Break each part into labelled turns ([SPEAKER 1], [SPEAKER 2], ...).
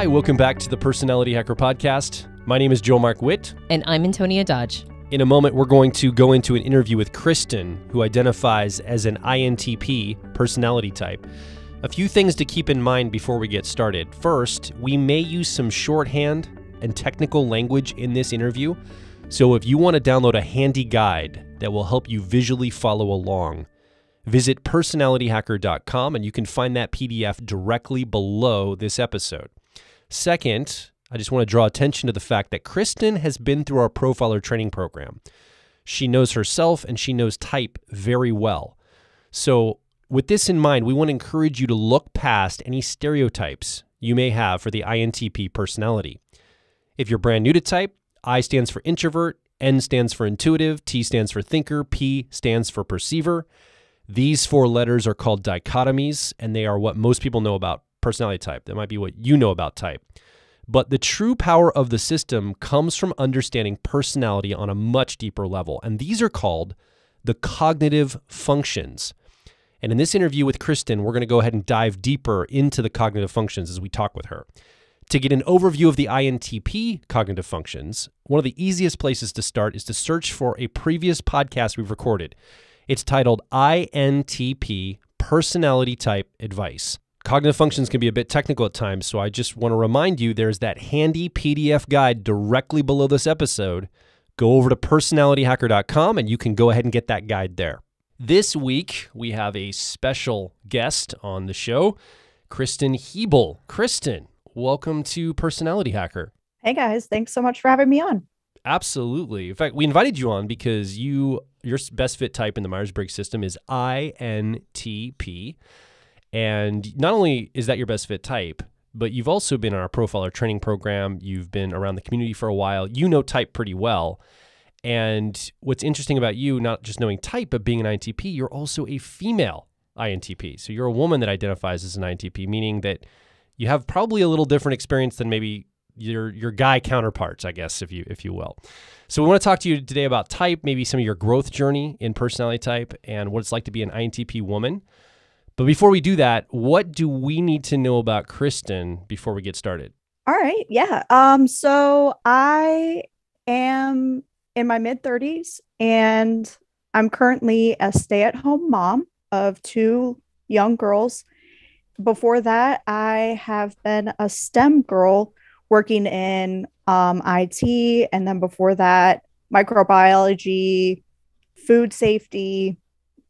[SPEAKER 1] Hi, welcome back to the Personality Hacker Podcast. My name is Joel Mark Witt.
[SPEAKER 2] And I'm Antonia Dodge.
[SPEAKER 1] In a moment, we're going to go into an interview with Kristen, who identifies as an INTP personality type. A few things to keep in mind before we get started. First, we may use some shorthand and technical language in this interview. So if you want to download a handy guide that will help you visually follow along, visit personalityhacker.com and you can find that PDF directly below this episode. Second, I just want to draw attention to the fact that Kristen has been through our profiler training program. She knows herself and she knows type very well. So, with this in mind, we want to encourage you to look past any stereotypes you may have for the INTP personality. If you're brand new to type, I stands for introvert, N stands for intuitive, T stands for thinker, P stands for perceiver. These four letters are called dichotomies, and they are what most people know about personality type. That might be what you know about type. But the true power of the system comes from understanding personality on a much deeper level. And these are called the cognitive functions. And in this interview with Kristen, we're going to go ahead and dive deeper into the cognitive functions as we talk with her. To get an overview of the INTP cognitive functions, one of the easiest places to start is to search for a previous podcast we've recorded. It's titled INTP Personality Type Advice. Cognitive functions can be a bit technical at times, so I just want to remind you there's that handy PDF guide directly below this episode. Go over to personalityhacker.com and you can go ahead and get that guide there. This week, we have a special guest on the show, Kristen Heble. Kristen, welcome to Personality Hacker.
[SPEAKER 3] Hey guys, thanks so much for having me on.
[SPEAKER 1] Absolutely. In fact, we invited you on because you your best fit type in the Myers-Briggs system is INTP. And not only is that your best fit type, but you've also been on our profiler training program. You've been around the community for a while. You know type pretty well. And what's interesting about you, not just knowing type, but being an INTP, you're also a female INTP. So you're a woman that identifies as an INTP, meaning that you have probably a little different experience than maybe your your guy counterparts, I guess, if you if you will. So we want to talk to you today about type, maybe some of your growth journey in personality type, and what it's like to be an INTP woman. But before we do that, what do we need to know about Kristen before we get started?
[SPEAKER 3] All right. Yeah. Um, so I am in my mid 30s and I'm currently a stay at home mom of two young girls. Before that, I have been a STEM girl working in um, IT. And then before that, microbiology, food safety,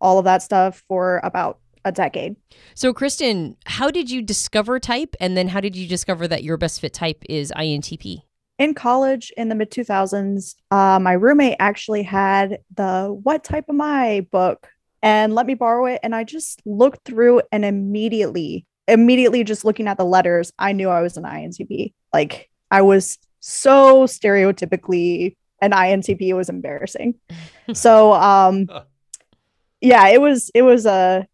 [SPEAKER 3] all of that stuff for about a decade.
[SPEAKER 2] So, Kristen, how did you discover type? And then how did you discover that your best fit type is INTP?
[SPEAKER 3] In college in the mid 2000s, uh, my roommate actually had the What Type Am I book and let me borrow it. And I just looked through and immediately, immediately just looking at the letters, I knew I was an INTP. Like I was so stereotypically an INTP, it was embarrassing. so, um, yeah, it was, it was a,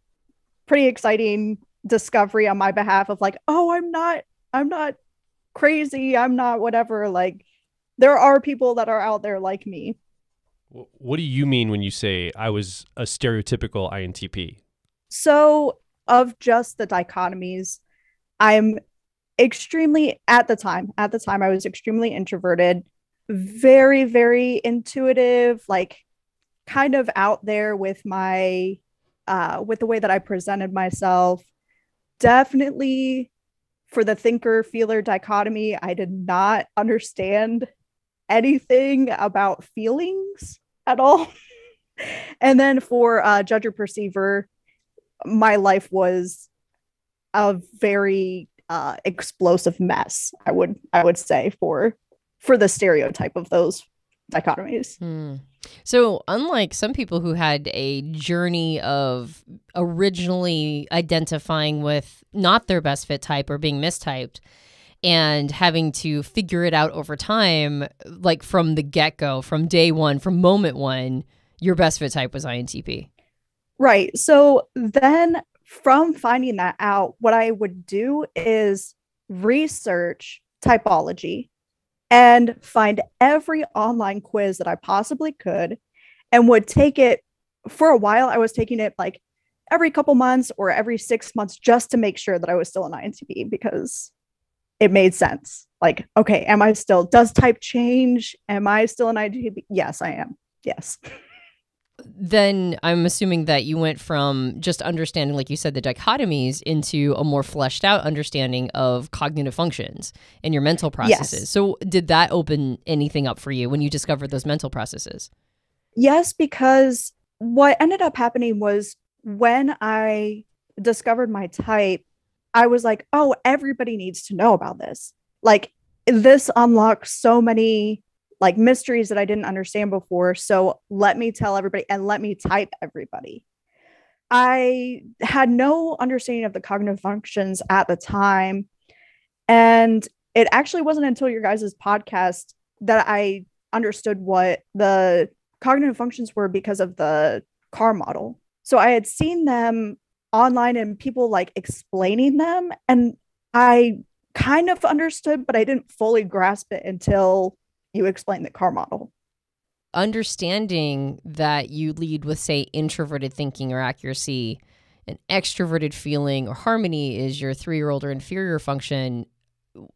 [SPEAKER 3] pretty exciting discovery on my behalf of like, oh, I'm not, I'm not crazy. I'm not whatever. Like, there are people that are out there like me.
[SPEAKER 1] What do you mean when you say I was a stereotypical INTP?
[SPEAKER 3] So, of just the dichotomies, I'm extremely, at the time, at the time, I was extremely introverted, very, very intuitive, like kind of out there with my uh, with the way that I presented myself. Definitely for the thinker feeler dichotomy, I did not understand anything about feelings at all. and then for uh, judge or perceiver, my life was a very uh, explosive mess. I would I would say for for the stereotype of those dichotomies.
[SPEAKER 2] Hmm. So, unlike some people who had a journey of originally identifying with not their best fit type or being mistyped and having to figure it out over time, like from the get go, from day one, from moment one, your best fit type was INTP.
[SPEAKER 3] Right. So, then from finding that out, what I would do is research typology and find every online quiz that I possibly could and would take it for a while. I was taking it like every couple months or every six months just to make sure that I was still an INTP because it made sense. Like, okay, am I still, does type change? Am I still an INTP? Yes, I am. Yes.
[SPEAKER 2] then I'm assuming that you went from just understanding, like you said, the dichotomies into a more fleshed out understanding of cognitive functions and your mental processes. Yes. So, did that open anything up for you when you discovered those mental processes?
[SPEAKER 3] Yes, because what ended up happening was when I discovered my type, I was like, oh, everybody needs to know about this. Like, this unlocks so many like mysteries that I didn't understand before. So let me tell everybody and let me type everybody. I had no understanding of the cognitive functions at the time. And it actually wasn't until your guys' podcast that I understood what the cognitive functions were because of the car model. So I had seen them online and people like explaining them. And I kind of understood, but I didn't fully grasp it until you explain the car model.
[SPEAKER 2] Understanding that you lead with say introverted thinking or accuracy an extroverted feeling or harmony is your three-year-old or inferior function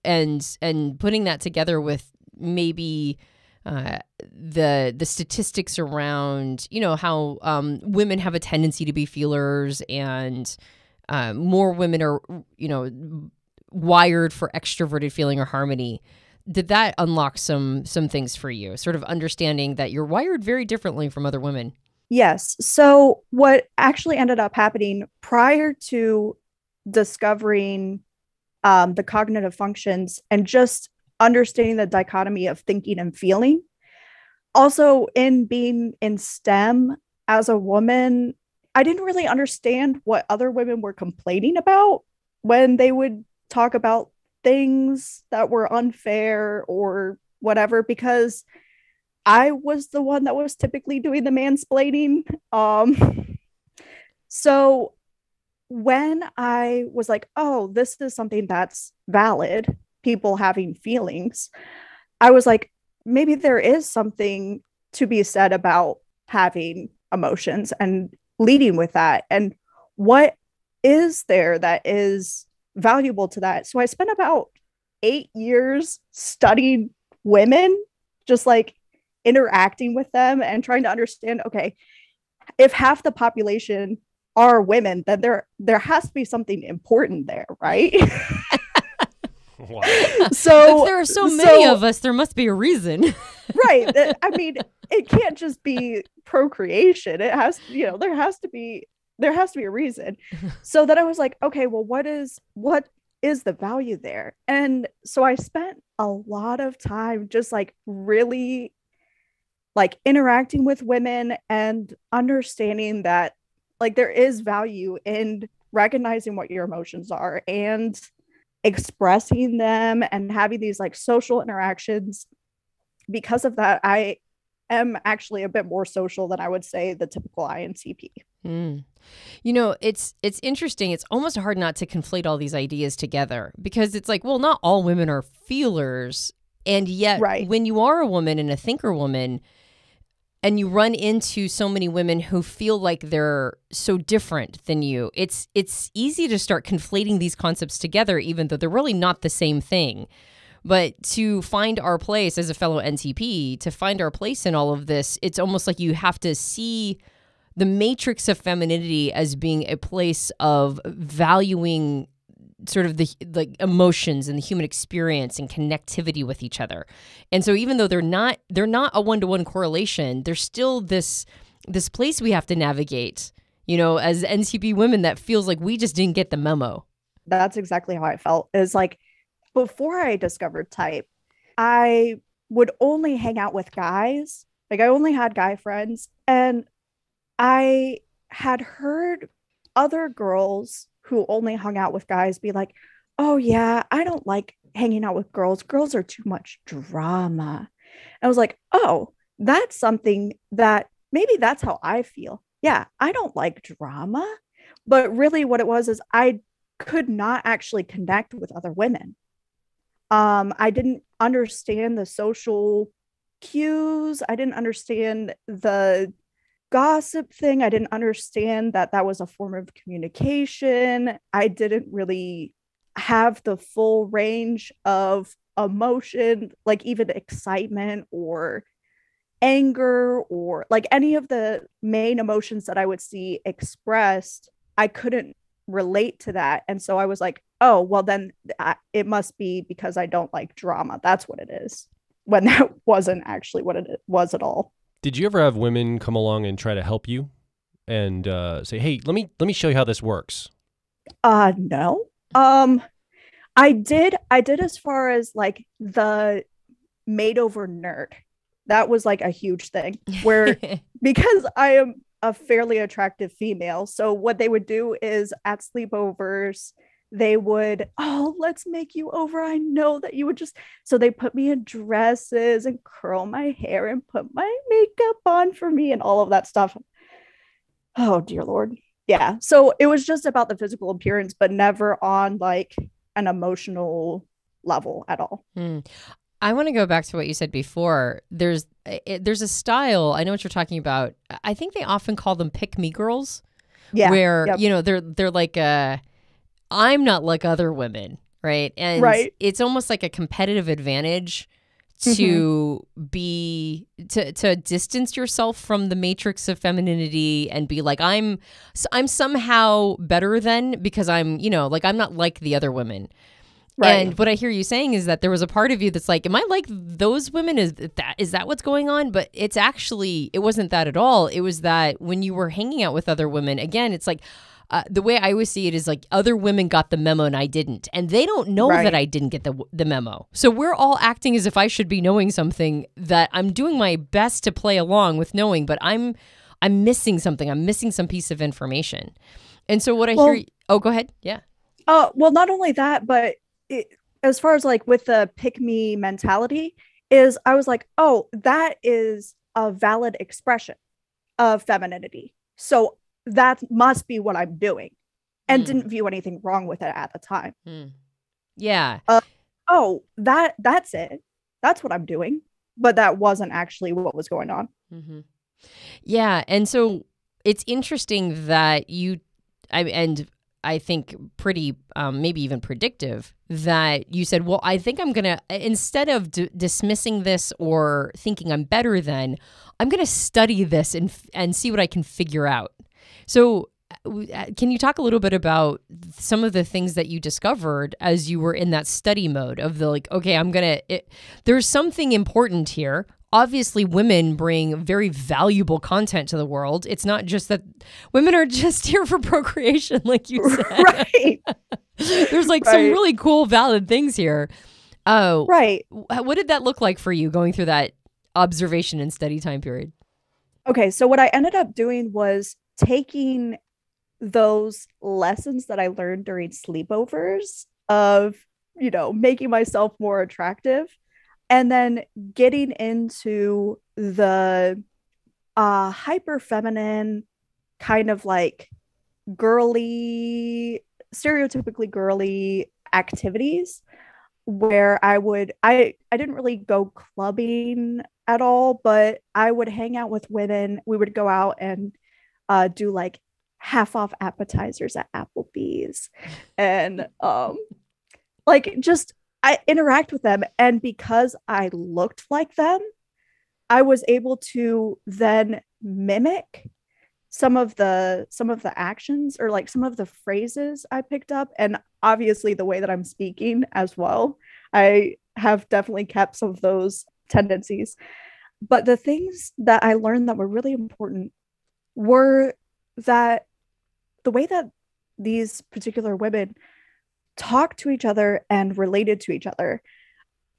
[SPEAKER 2] and and putting that together with maybe uh, the the statistics around you know how um, women have a tendency to be feelers and uh, more women are you know wired for extroverted feeling or harmony did that unlock some some things for you? Sort of understanding that you're wired very differently from other women.
[SPEAKER 3] Yes. So what actually ended up happening prior to discovering um, the cognitive functions and just understanding the dichotomy of thinking and feeling also in being in stem as a woman i didn't really understand what other women were complaining about when they would talk about things that were unfair or whatever because I was the one that was typically doing the mansplaining. Um, so when I was like, oh, this is something that's valid, people having feelings, I was like, maybe there is something to be said about having emotions and leading with that. And what is there that is valuable to that. So I spent about eight years studying women, just like interacting with them and trying to understand okay, if half the population are women, then there there has to be something important there, right?
[SPEAKER 2] wow. So if there are so many so, of us, there must be a reason.
[SPEAKER 3] right. I mean, it can't just be procreation. It has, you know, there has to be there has to be a reason. so that I was like, okay, well, what is what is the value there? And so I spent a lot of time just like really like interacting with women and understanding that like there is value in recognizing what your emotions are and expressing them and having these like social interactions because of that i am actually a bit more social than i would say the typical intp mm.
[SPEAKER 2] You know, it's it's interesting. It's almost hard not to conflate all these ideas together because it's like, well, not all women are feelers, and yet right. when you are a woman and a thinker woman, and you run into so many women who feel like they're so different than you, it's it's easy to start conflating these concepts together, even though they're really not the same thing. But to find our place as a fellow NTP, to find our place in all of this, it's almost like you have to see the matrix of femininity as being a place of valuing sort of the like emotions and the human experience and connectivity with each other. And so even though they're not they're not a one-to-one correlation, there's still this this place we have to navigate, you know, as NTP women that feels like we just didn't get the memo.
[SPEAKER 3] That's exactly how I felt. Is like before I discovered type, I would only hang out with guys. Like I only had guy friends and I had heard other girls who only hung out with guys be like, oh, yeah, I don't like hanging out with girls. Girls are too much drama. I was like, oh, that's something that maybe that's how I feel. Yeah, I don't like drama. But really, what it was is I could not actually connect with other women. Um, I didn't understand the social cues. I didn't understand the gossip thing. I didn't understand that that was a form of communication. I didn't really have the full range of emotion, like even excitement or anger or like any of the main emotions that I would see expressed, I couldn't relate to that. And so I was like, oh, well, then I, it must be because I don't like drama. That's what it is. When that wasn't actually what it was at all.
[SPEAKER 1] Did you ever have women come along and try to help you and uh, say, "Hey, let me let me show you how this works"?
[SPEAKER 3] Uh, no. Um, I did. I did as far as like the made over nerd. That was like a huge thing where because I am a fairly attractive female. So what they would do is at sleepovers, they would, oh, let's make you over. I know that you would just so they put me in dresses and curl my hair and put my makeup on for me and all of that stuff. Oh dear lord. Yeah. So it was just about the physical appearance, but never on like an emotional level at all.
[SPEAKER 2] Hmm. I want to go back to what you said before. There's it, there's a style. I know what you're talking about. I think they often call them pick me girls.
[SPEAKER 3] Yeah.
[SPEAKER 2] Where
[SPEAKER 3] yep.
[SPEAKER 2] you know they're they're like a I'm not like other women, right? And
[SPEAKER 3] Right.
[SPEAKER 2] it's almost like a competitive advantage
[SPEAKER 3] Mm-hmm.
[SPEAKER 2] to be to to distance yourself from the matrix of femininity and be like I'm I'm somehow better than because I'm, you know, like I'm not like the other women.
[SPEAKER 3] Right.
[SPEAKER 2] And what I hear you saying is that there was a part of you that's like, am I like those women? Is that is that what's going on? But it's actually it wasn't that at all. It was that when you were hanging out with other women, again, it's like uh, the way I always see it is like other women got the memo and I didn't, and they don't know
[SPEAKER 3] Right.
[SPEAKER 2] that I didn't get the the memo. So we're all acting as if I should be knowing something that I'm doing my best to play along with knowing, but I'm I'm missing something. I'm missing some piece of information. And so what I
[SPEAKER 3] Well-
[SPEAKER 2] hear, oh, go ahead, yeah.
[SPEAKER 3] Oh, well, not only that, but it, as far as like with the pick me mentality, is I was like, oh, that is a valid expression of femininity. So that must be what I'm doing. And
[SPEAKER 2] Hmm.
[SPEAKER 3] didn't view anything wrong with it at the time.
[SPEAKER 2] Hmm. Yeah.
[SPEAKER 3] Oh, that that's it. That's what I'm doing. But that wasn't actually what was going on.
[SPEAKER 2] hmm Yeah, and so it's interesting that you, I and I think pretty, um, maybe even predictive that you said, well, I think I'm gonna instead of d- dismissing this or thinking I'm better than, I'm gonna study this and f- and see what I can figure out. So. uh, uh, Can you talk a little bit about some of the things that you discovered as you were in that study mode of the like, okay, I'm gonna. It, there's something important here. Obviously, women bring very valuable content to the world. It's not just that women are just here for procreation, like you said.
[SPEAKER 3] right.
[SPEAKER 2] There's like some really cool, valid things here. Oh,
[SPEAKER 3] Right.
[SPEAKER 2] what did that look like for you going through that observation and study time period?
[SPEAKER 3] Okay, so what I ended up doing was taking those lessons that I learned during sleepovers of, you know, making myself more attractive and then getting into the uh hyper feminine kind of like girly stereotypically girly activities where I would I I didn't really go clubbing at all, but I would hang out with women. We would go out and uh, do like half off appetizers at Applebee's and um like just I interact with them and because I looked like them, I was able to then mimic some of the some of the actions or like some of the phrases I picked up and obviously the way that I'm speaking as well. I have definitely kept some of those tendencies. But the things that I learned that were really important were that the way that these particular women talked to each other and related to each other.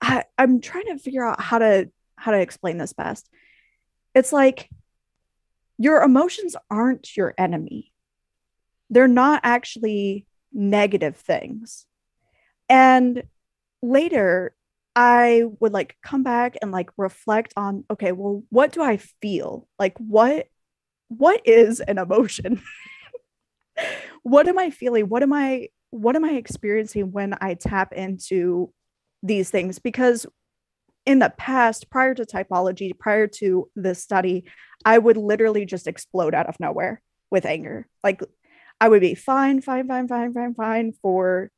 [SPEAKER 3] I, I'm trying to figure out how to how to explain this best. It's like your emotions aren't your enemy. They're not actually negative things. And later I would like come back and like reflect on okay, well, what do I feel? Like what what is an emotion? what am I feeling? What am I what am I experiencing when I tap into these things? Because in the past, prior to typology, prior to this study, I would literally just explode out of nowhere with anger. Like I would be fine, fine, fine, fine, fine, fine for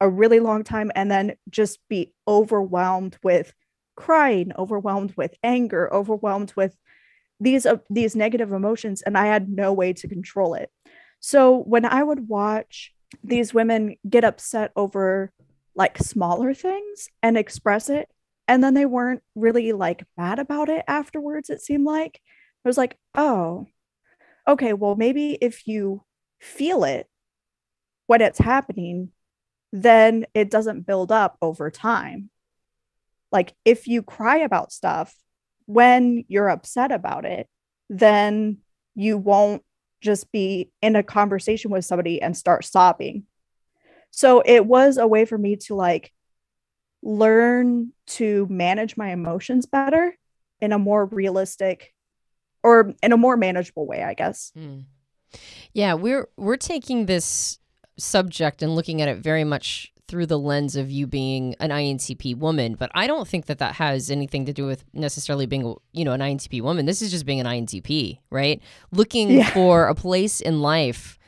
[SPEAKER 3] a really long time and then just be overwhelmed with crying, overwhelmed with anger, overwhelmed with these uh, these negative emotions and I had no way to control it. So when I would watch these women get upset over like smaller things and express it and then they weren't really like mad about it afterwards it seemed like I was like, "Oh. Okay, well maybe if you feel it when it's happening, then it doesn't build up over time. Like if you cry about stuff when you're upset about it, then you won't just be in a conversation with somebody and start sobbing. So it was a way for me to like learn to manage my emotions better in a more realistic or in a more manageable way, I guess. Mm.
[SPEAKER 2] Yeah, we're we're taking this subject and looking at it very much through the lens of you being an INTP woman, but I don't think that that has anything to do with necessarily being, you know, an INTP woman. This is just being an INTP, right? Looking yeah. for a place in life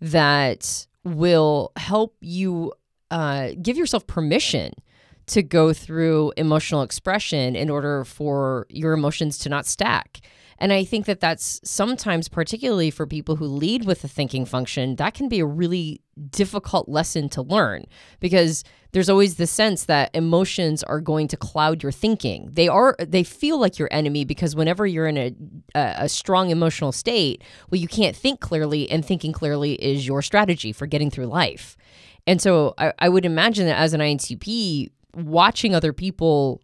[SPEAKER 2] that will help you uh, give yourself permission to go through emotional expression in order for your emotions to not stack. And I think that that's sometimes, particularly for people who lead with the thinking function, that can be a really difficult lesson to learn because there's always the sense that emotions are going to cloud your thinking. They are they feel like your enemy because whenever you're in a a, a strong emotional state, well you can't think clearly and thinking clearly is your strategy for getting through life. And so I, I would imagine that as an INTP, watching other people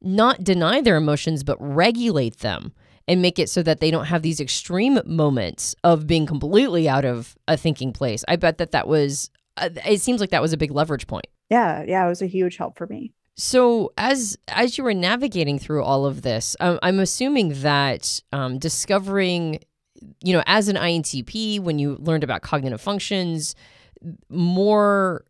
[SPEAKER 2] not deny their emotions but regulate them and make it so that they don't have these extreme moments of being completely out of a thinking place. I bet that that was, uh, it seems like that was a big leverage point.
[SPEAKER 3] Yeah, yeah, it was a huge help for me.
[SPEAKER 2] So as as you were navigating through all of this, um, I'm assuming that um, discovering, you know, as an INTP, when you learned about cognitive functions, more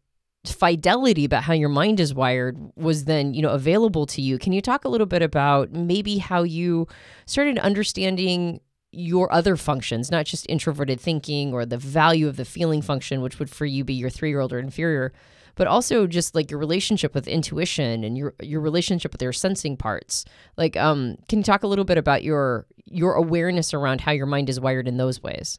[SPEAKER 2] fidelity about how your mind is wired was then you know available to you. Can you talk a little bit about maybe how you started understanding your other functions not just introverted thinking or the value of the feeling function which would for you be your three year old or inferior but also just like your relationship with intuition and your your relationship with your sensing parts? Like um can you talk a little bit about your your awareness around how your mind is wired in those ways?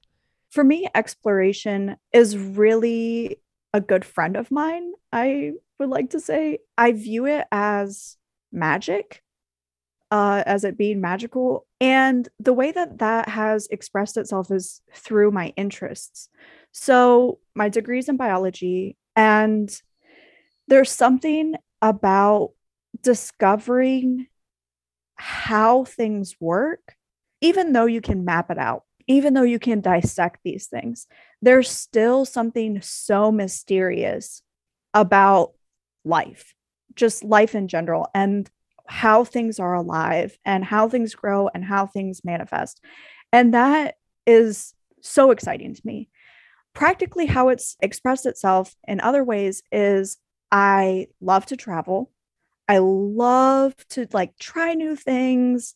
[SPEAKER 3] For me exploration is really a good friend of mine, I would like to say. I view it as magic, uh, as it being magical. And the way that that has expressed itself is through my interests. So, my degrees in biology, and there's something about discovering how things work, even though you can map it out even though you can dissect these things, there's still something so mysterious about life, just life in general, and how things are alive and how things grow and how things manifest. And that is so exciting to me. Practically, how it's expressed itself in other ways is I love to travel. I love to like try new things,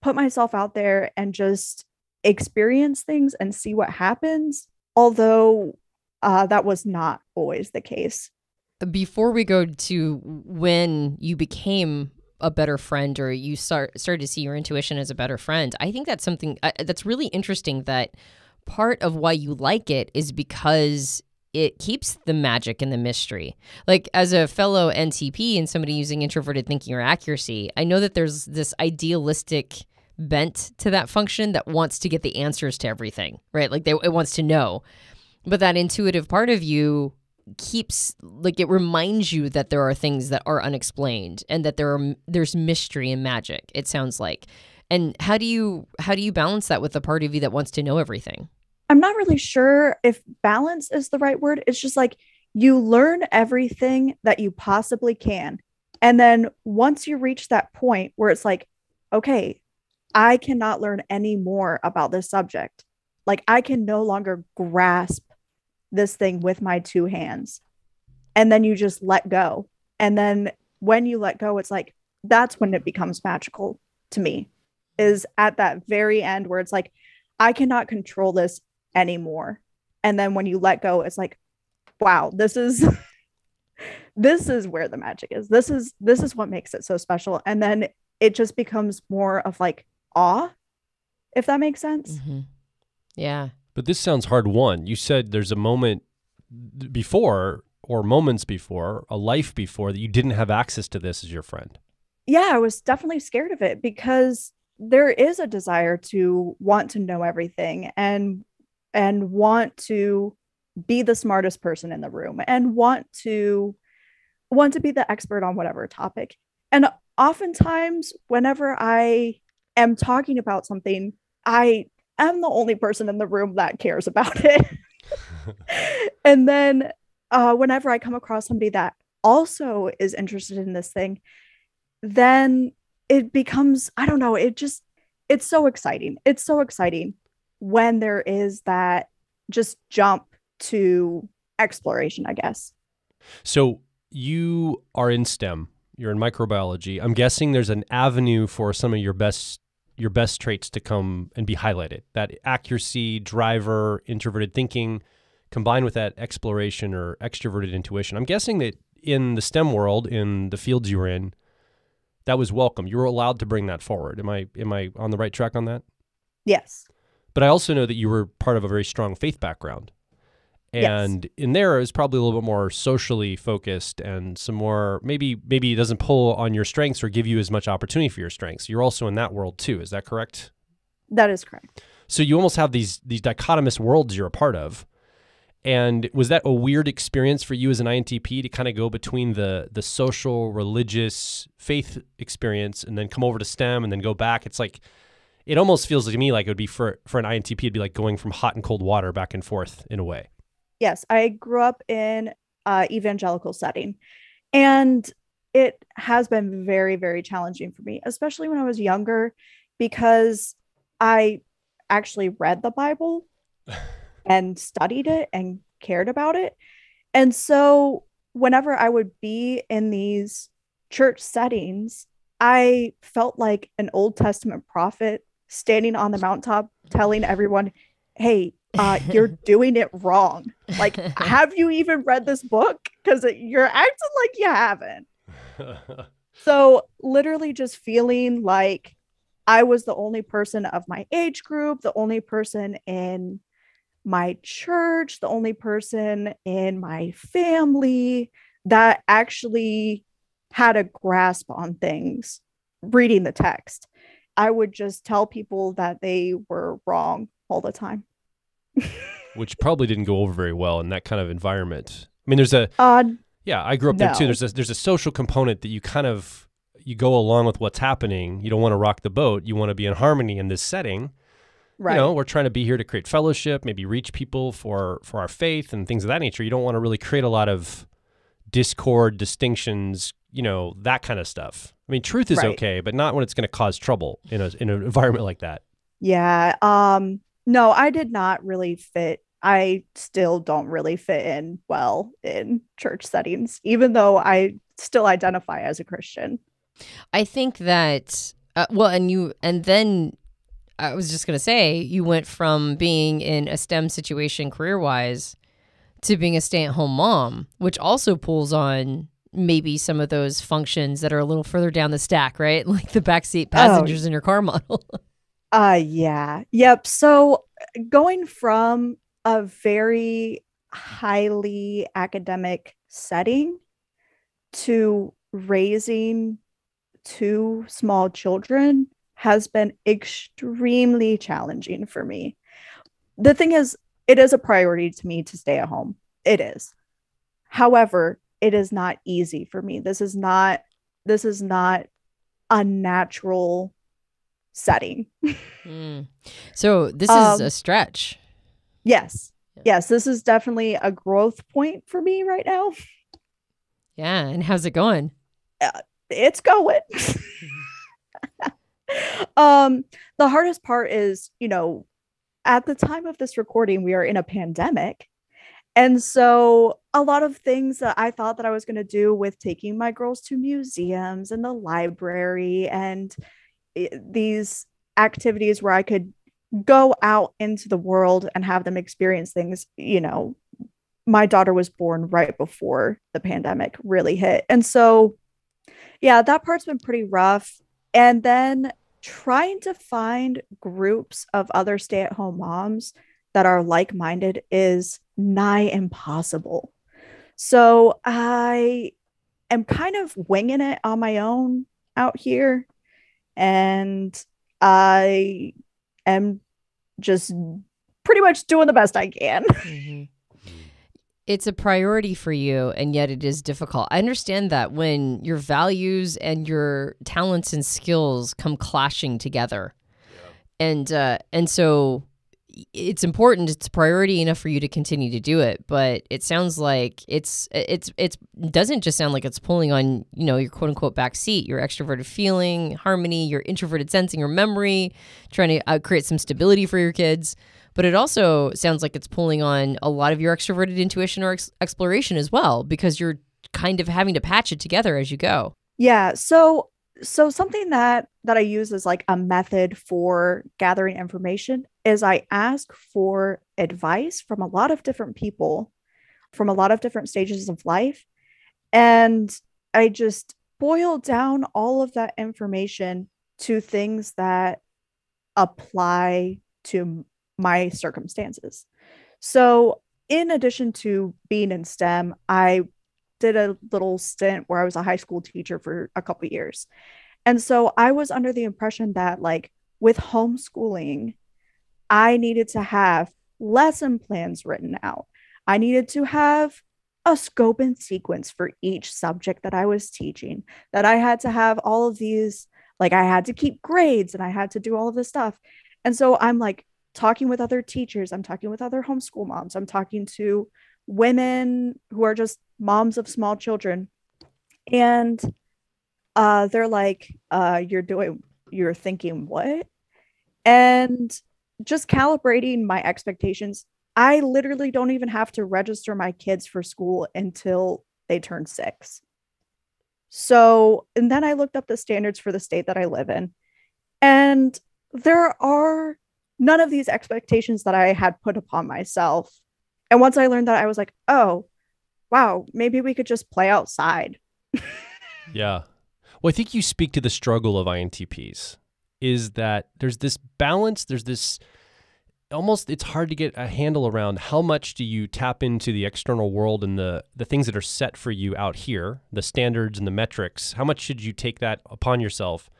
[SPEAKER 3] put myself out there and just experience things and see what happens, although uh, that was not always the case.
[SPEAKER 2] Before we go to when you became a better friend or you start started to see your intuition as a better friend, I think that's something uh, that's really interesting that part of why you like it is because it keeps the magic and the mystery. Like as a fellow NTP and somebody using introverted thinking or accuracy, I know that there's this idealistic bent to that function that wants to get the answers to everything, right? Like they, it wants to know. But that intuitive part of you keeps like it reminds you that there are things that are unexplained and that there are there's mystery and magic. It sounds like. And how do you how do you balance that with the part of you that wants to know everything?
[SPEAKER 3] I'm not really sure if balance is the right word. It's just like you learn everything that you possibly can. And then once you reach that point where it's like, okay, I cannot learn any more about this subject. Like I can no longer grasp this thing with my two hands. And then you just let go. And then when you let go, it's like that's when it becomes magical to me, is at that very end where it's like, I cannot control this anymore. And then when you let go, it's like, wow, this is this is where the magic is. This is this is what makes it so special. And then it just becomes more of like awe, if that makes sense.
[SPEAKER 2] Mhm. Yeah.
[SPEAKER 1] But this sounds hard won. You said there's a moment before or moments before, a life before that you didn't have access to this as your friend.
[SPEAKER 3] Yeah, I was definitely scared of it because there is a desire to want to know everything and and want to be the smartest person in the room and want to want to be the expert on whatever topic. And oftentimes whenever I am talking about something, I am the only person in the room that cares about it. and then uh, whenever I come across somebody that also is interested in this thing, then it becomes, I don't know, it just, it's so exciting. It's so exciting when there is that just jump to exploration, I guess.
[SPEAKER 1] So you are in STEM. You're in microbiology. I'm guessing there's an avenue for some of your best your best traits to come and be highlighted. That accuracy, driver, introverted thinking, combined with that exploration or extroverted intuition. I'm guessing that in the STEM world, in the fields you were in, that was welcome. You were allowed to bring that forward. Am I am I on the right track on that?
[SPEAKER 3] Yes.
[SPEAKER 1] But I also know that you were part of a very strong faith background.
[SPEAKER 3] Yes.
[SPEAKER 1] And in there is probably a little bit more socially focused and some more maybe maybe it doesn't pull on your strengths or give you as much opportunity for your strengths. You're also in that world too. Is that correct?
[SPEAKER 3] That is correct.
[SPEAKER 1] So you almost have these these dichotomous worlds you're a part of. And was that a weird experience for you as an INTP to kind of go between the the social, religious, faith experience and then come over to STEM and then go back? It's like it almost feels to me like it would be for for an INTP it'd be like going from hot and cold water back and forth in a way.
[SPEAKER 3] Yes, I grew up in a evangelical setting, and it has been very, very challenging for me, especially when I was younger, because I actually read the Bible and studied it and cared about it. And so whenever I would be in these church settings, I felt like an Old Testament prophet standing on the mountaintop telling everyone, hey, uh, you're doing it wrong. Like, have you even read this book? Because you're acting like you haven't. So, literally, just feeling like I was the only person of my age group, the only person in my church, the only person in my family that actually had a grasp on things reading the text. I would just tell people that they were wrong all the time.
[SPEAKER 1] Which probably didn't go over very well in that kind of environment. I mean there's a
[SPEAKER 3] Uh,
[SPEAKER 1] Yeah, I grew up there too. There's a there's a social component that you kind of you go along with what's happening. You don't want to rock the boat. You want to be in harmony in this setting.
[SPEAKER 3] right.
[SPEAKER 1] You know, we're trying to be here to create fellowship, maybe reach people for for our faith and things of that nature. You don't want to really create a lot of discord, distinctions, you know, that kind of stuff. I mean, truth is
[SPEAKER 3] Right.
[SPEAKER 1] okay, but not when it's going to cause trouble in a in an environment like that.
[SPEAKER 3] Yeah. Um, no, I did not really fit. I still don't really fit in well in church settings, even though I still identify as a Christian.
[SPEAKER 2] I think that uh, well, and you and then I was just gonna say you went from being in a STEM situation career wise to being a stay at home mom, which also pulls on maybe some of those functions that are a little further down the stack, right? Like the backseat passengers in your car model.
[SPEAKER 3] Uh yeah. Yep. So going from a very highly academic setting to raising two small children has been extremely challenging for me. The thing is, it is a priority to me to stay at home. It is. However, it is not easy for me. This is not this is not a natural setting.
[SPEAKER 2] Mm. So this is
[SPEAKER 3] Um,
[SPEAKER 2] a stretch.
[SPEAKER 3] Yes. Yes, this is definitely a growth point for me right now.
[SPEAKER 2] Yeah, and how's it going?
[SPEAKER 3] It's going. um the hardest part is, you know, at the time of this recording we are in a pandemic. And so a lot of things that I thought that I was going to do with taking my girls to museums and the library and Eh, these activities where I could go out into the world and have them experience things, you know, my daughter was born right before the pandemic really hit. And so, yeah, that part's been pretty rough. And then trying to find groups of other stay at home moms that are like minded is nigh impossible. So I am kind of winging it on my own out here. And I am just pretty much doing the best I can. Mm-hmm.
[SPEAKER 2] It's a priority for you, and yet it is difficult. I understand that when your values and your talents and skills come clashing together, yeah. and uh, and so it's important it's priority enough for you to continue to do it but it sounds like it's it's it's doesn't just sound like it's pulling on you know your quote unquote back seat your extroverted feeling harmony your introverted sensing or memory trying to uh, create some stability for your kids but it also sounds like it's pulling on a lot of your extroverted intuition or ex- exploration as well because you're kind of having to patch it together as you go.
[SPEAKER 3] Yeah so so something that that i use as like a method for gathering information is i ask for advice from a lot of different people from a lot of different stages of life and i just boil down all of that information to things that apply to my circumstances. So in addition to being in stem i did a little stint where I was a high school teacher for a couple years. And so I was under the impression that like with homeschooling, I needed to have lesson plans written out. I needed to have a scope and sequence for each subject that I was teaching, that I had to have all of these, like I had to keep grades and I had to do all of this stuff. And so I'm like talking with other teachers, I'm talking with other homeschool moms, I'm talking to women who are just moms of small children. And uh, they're like, uh, you're doing, you're thinking what? And just calibrating my expectations. I literally don't even have to register my kids for school until they turn six. So, and then I looked up the standards for the state that I live in. And there are none of these expectations that I had put upon myself and once I learned that, I was like, oh, wow, maybe we could just play outside.
[SPEAKER 1] yeah. Well, I think you speak to the struggle of INTPs is that there's this balance, there's this almost it's hard to get a handle around how much do you tap into the external world and the the things that are set for you out here, the standards and the metrics. How much should you take that upon yourself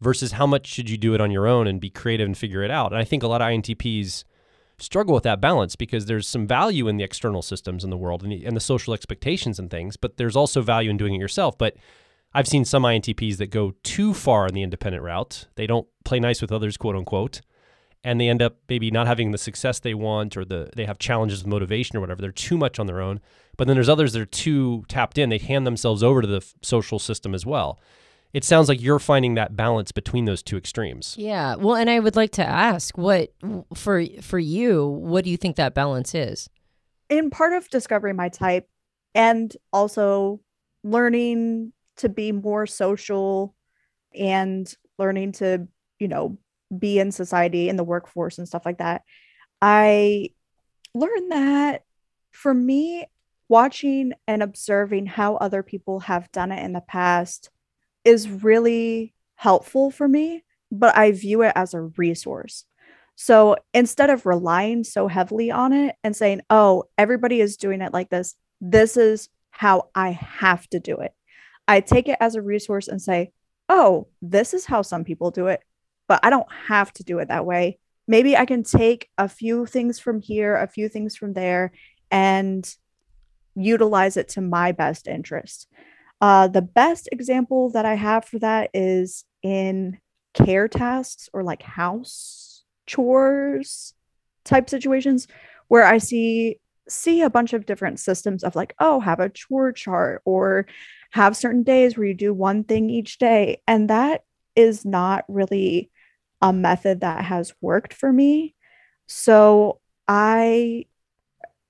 [SPEAKER 1] versus how much should you do it on your own and be creative and figure it out? And I think a lot of INTPs struggle with that balance because there's some value in the external systems in the world and the, and the social expectations and things, but there's also value in doing it yourself. But I've seen some INTPs that go too far in the independent route. They don't play nice with others, quote unquote, and they end up maybe not having the success they want or the they have challenges with motivation or whatever. They're too much on their own. But then there's others that are too tapped in. They hand themselves over to the social system as well it sounds like you're finding that balance between those two extremes.
[SPEAKER 2] Yeah. Well, and I would like to ask what for for you, what do you think that balance is?
[SPEAKER 3] In part of discovering my type and also learning to be more social and learning to, you know, be in society in the workforce and stuff like that. I learned that for me watching and observing how other people have done it in the past is really helpful for me, but I view it as a resource. So instead of relying so heavily on it and saying, oh, everybody is doing it like this, this is how I have to do it. I take it as a resource and say, oh, this is how some people do it, but I don't have to do it that way. Maybe I can take a few things from here, a few things from there, and utilize it to my best interest. Uh, the best example that I have for that is in care tasks or like house chores type situations where I see see a bunch of different systems of like oh have a chore chart or have certain days where you do one thing each day. And that is not really a method that has worked for me. So I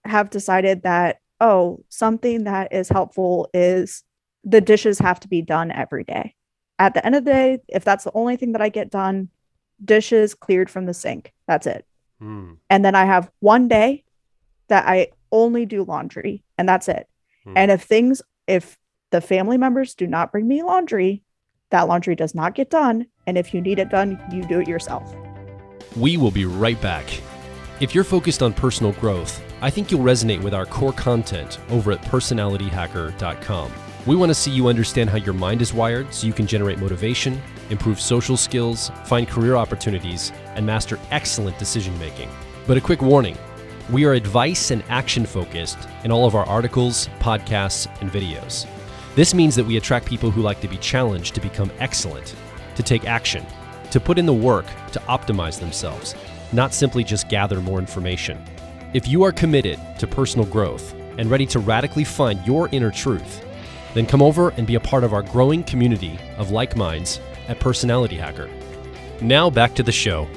[SPEAKER 3] have decided that oh something that is helpful is the dishes have to be done every day. At the end of the day, if that's the only thing that I get done, dishes cleared from the sink. That's it. Mm. And then I have one day that I only do laundry and that's it.
[SPEAKER 1] Hmm.
[SPEAKER 3] And if things, if the family members do not bring me laundry, that laundry does not get done. And if you need it done, you do it yourself.
[SPEAKER 1] We will be right back. If you're focused on personal growth, I think you'll resonate with our core content over at personalityhacker.com. We want to see you understand how your mind is wired so you can generate motivation, improve social skills, find career opportunities, and master excellent decision making. But a quick warning we are advice and action focused in all of our articles, podcasts, and videos. This means that we attract people who like to be challenged to become excellent, to take action, to put in the work to optimize themselves, not simply just gather more information. If you are committed to personal growth and ready to radically find your inner truth, then come over and be a part of our growing community of like minds at Personality Hacker. Now back to the show.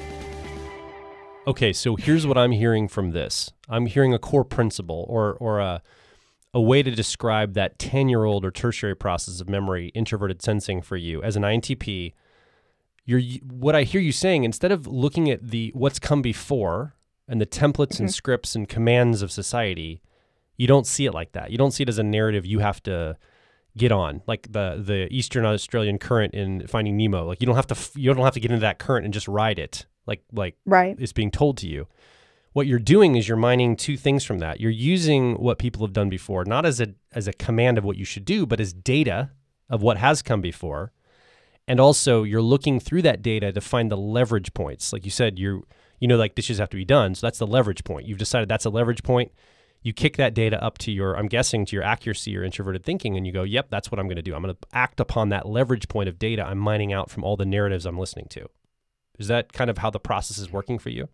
[SPEAKER 1] Okay, so here's what I'm hearing from this. I'm hearing a core principle or or a a way to describe that 10-year-old or tertiary process of memory introverted sensing for you as an INTP. You're what I hear you saying instead of looking at the what's come before and the templates and
[SPEAKER 3] Mhm.
[SPEAKER 1] scripts and commands of society, you don't see it like that. You don't see it as a narrative you have to get on, like the the Eastern Australian current in Finding Nemo. Like you don't have to f- you don't have to get into that current and just ride it, like like
[SPEAKER 3] Right.
[SPEAKER 1] it's being told to you. What you're doing is you're mining two things from that. You're using what people have done before, not as a as a command of what you should do, but as data of what has come before. And also you're looking through that data to find the leverage points. Like you said, you you know like dishes have to be done. So that's the leverage point. You've decided that's a leverage point. You kick that data up to your, I'm guessing, to your accuracy or introverted thinking, and you go, yep, that's what I'm going to do. I'm going to act upon that leverage point of data I'm mining out from all the narratives I'm listening to. Is that kind of how the process is working for you?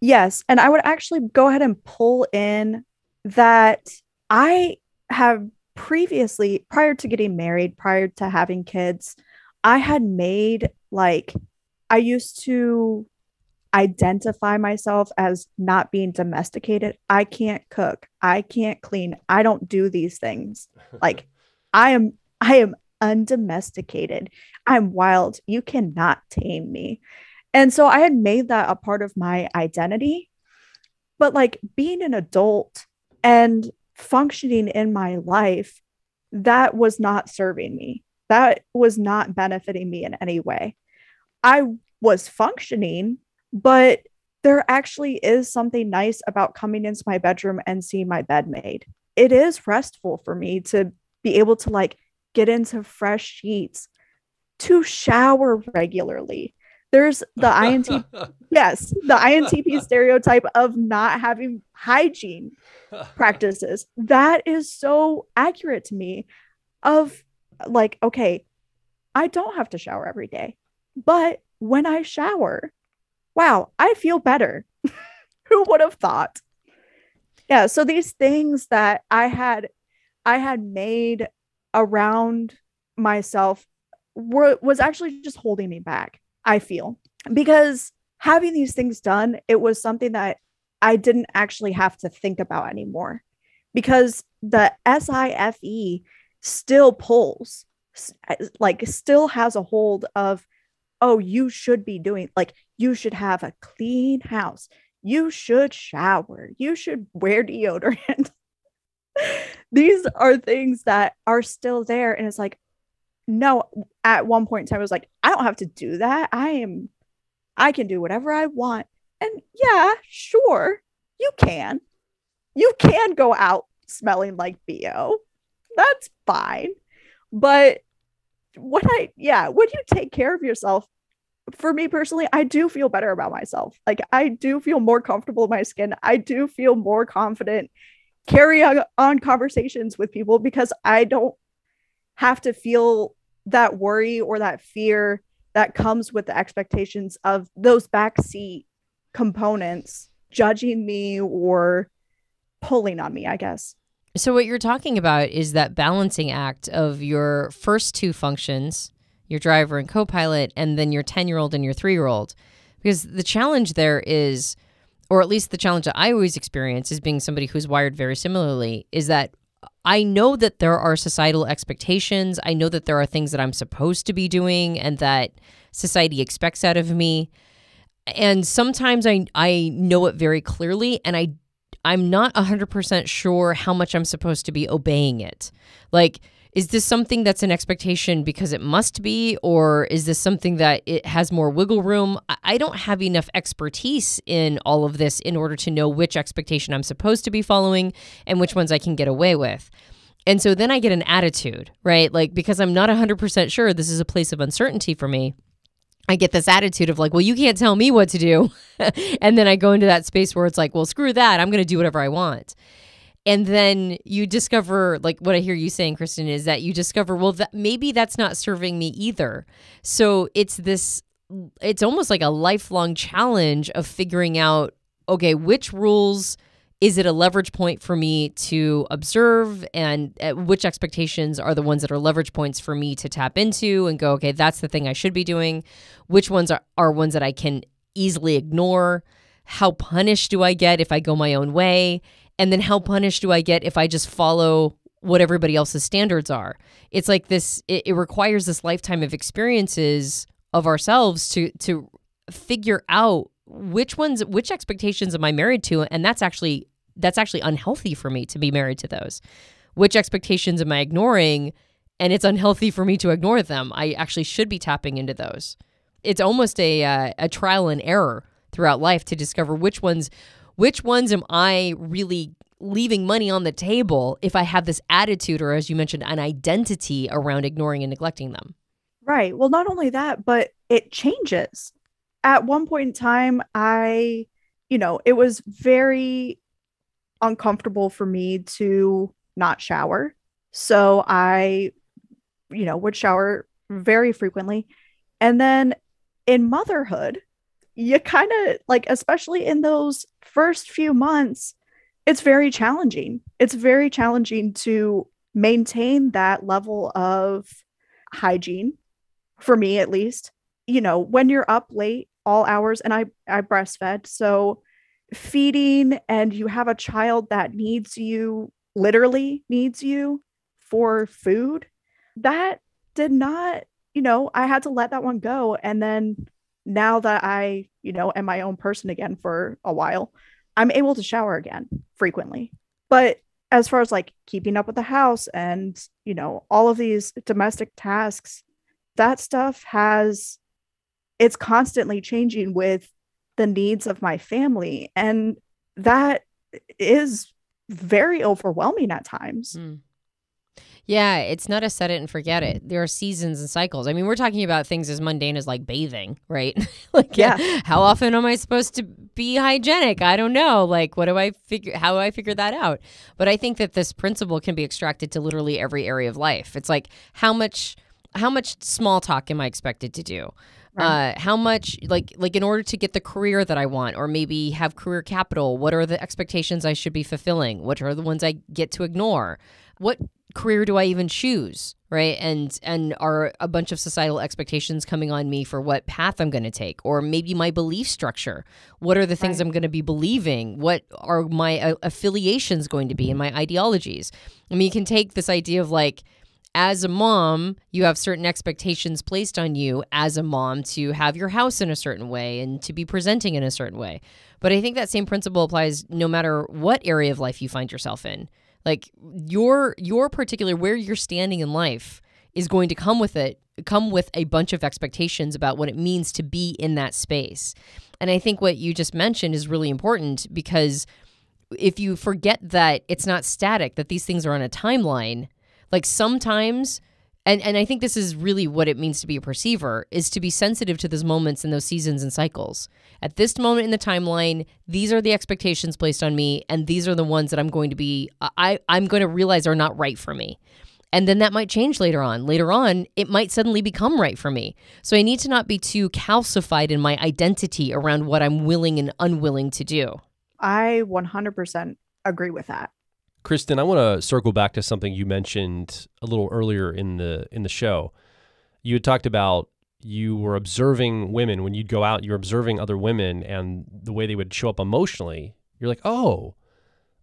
[SPEAKER 3] Yes. And I would actually go ahead and pull in that I have previously, prior to getting married, prior to having kids, I had made like, I used to identify myself as not being domesticated. I can't cook. I can't clean. I don't do these things. Like, I am, I am undomesticated. I'm wild. You cannot tame me. And so I had made that a part of my identity. But like being an adult and functioning in my life, that was not serving me. That was not benefiting me in any way. I was functioning, but there actually is something nice about coming into my bedroom and seeing my bed made. It is restful for me to be able to like get into fresh sheets, to shower regularly. There's the INT, yes, the INTP stereotype of not having hygiene practices. That is so accurate to me of like okay, I don't have to shower every day. But when I shower, wow, I feel better. Who would have thought? Yeah, so these things that I had I had made around myself were was actually just holding me back. I feel because having these things done, it was something that I didn't actually have to think about anymore because the SIFE still pulls, like, still has a hold of, oh, you should be doing, like, you should have a clean house. You should shower. You should wear deodorant. These are things that are still there. And it's like, no, at one point in time, I was like, I don't have to do that. I am, I can do whatever I want. And yeah, sure, you can. You can go out smelling like BO. That's fine. But when I, yeah, when you take care of yourself, for me personally, I do feel better about myself. Like, I do feel more comfortable in my skin. I do feel more confident carrying on conversations with people because I don't have to feel that worry or that fear that comes with the expectations of those backseat components judging me or pulling on me, I guess.
[SPEAKER 2] So, what you're talking about is that balancing act of your first two functions, your driver and co pilot, and then your 10 year old and your three year old. Because the challenge there is, or at least the challenge that I always experience is being somebody who's wired very similarly, is that I know that there are societal expectations. I know that there are things that I'm supposed to be doing and that society expects out of me. And sometimes I I know it very clearly and I I'm not 100% sure how much I'm supposed to be obeying it. Like, is this something that's an expectation because it must be, or is this something that it has more wiggle room? I don't have enough expertise in all of this in order to know which expectation I'm supposed to be following and which ones I can get away with. And so then I get an attitude, right? Like, because I'm not 100% sure this is a place of uncertainty for me. I get this attitude of like, well, you can't tell me what to do. and then I go into that space where it's like, well, screw that. I'm going to do whatever I want. And then you discover, like what I hear you saying, Kristen, is that you discover, well, that maybe that's not serving me either. So it's this, it's almost like a lifelong challenge of figuring out, okay, which rules is it a leverage point for me to observe? And uh, which expectations are the ones that are leverage points for me to tap into and go okay that's the thing i should be doing. Which ones are, are ones that i can easily ignore? How punished do i get if i go my own way and then how punished do i get if i just follow what everybody else's standards are it's like this it, it requires this lifetime of experiences of ourselves to to figure out which ones which expectations am i married to and that's actually that's actually unhealthy for me to be married to those. Which expectations am I ignoring? And it's unhealthy for me to ignore them. I actually should be tapping into those. It's almost a uh, a trial and error throughout life to discover which ones which ones am I really leaving money on the table if I have this attitude or as you mentioned an identity around ignoring and neglecting them.
[SPEAKER 3] Right. Well, not only that, but it changes. At one point in time, I, you know, it was very uncomfortable for me to not shower. So I, you know, would shower very frequently. And then in motherhood, you kind of like, especially in those first few months, it's very challenging. It's very challenging to maintain that level of hygiene for me at least you know when you're up late all hours and i i breastfed so feeding and you have a child that needs you, literally needs you for food, that did not, you know, I had to let that one go. And then now that I, you know, am my own person again for a while, I'm able to shower again frequently. But as far as like keeping up with the house and, you know, all of these domestic tasks, that stuff has, it's constantly changing with the needs of my family. And that is very overwhelming at times. Mm.
[SPEAKER 2] Yeah, it's not a set it and forget it. There are seasons and cycles. I mean, we're talking about things as mundane as like bathing, right? like, yeah. How often am I supposed to be hygienic? I don't know. Like, what do I figure? How do I figure that out? But I think that this principle can be extracted to literally every area of life. It's like how much, how much small talk am I expected to do? Right. Uh, how much like like in order to get the career that I want or maybe have career capital, what are the expectations I should be fulfilling? What are the ones I get to ignore? What career do I even choose? Right. And and are a bunch of societal expectations coming on me for what path I'm going to take or maybe my belief structure. What are the things right. I'm going to be believing? What are my uh, affiliations going to be and my ideologies? I mean, you can take this idea of like as a mom, you have certain expectations placed on you as a mom to have your house in a certain way and to be presenting in a certain way. But I think that same principle applies no matter what area of life you find yourself in. Like your your particular where you're standing in life is going to come with it come with a bunch of expectations about what it means to be in that space. And I think what you just mentioned is really important because if you forget that it's not static, that these things are on a timeline, like sometimes and and I think this is really what it means to be a perceiver is to be sensitive to those moments and those seasons and cycles. At this moment in the timeline, these are the expectations placed on me and these are the ones that I'm going to be I I'm going to realize are not right for me. And then that might change later on. Later on, it might suddenly become right for me. So I need to not be too calcified in my identity around what I'm willing and unwilling to do.
[SPEAKER 3] I 100% agree with that.
[SPEAKER 1] Kristen, I want to circle back to something you mentioned a little earlier in the in the show. You had talked about you were observing women when you'd go out, you're observing other women and the way they would show up emotionally. You're like, "Oh,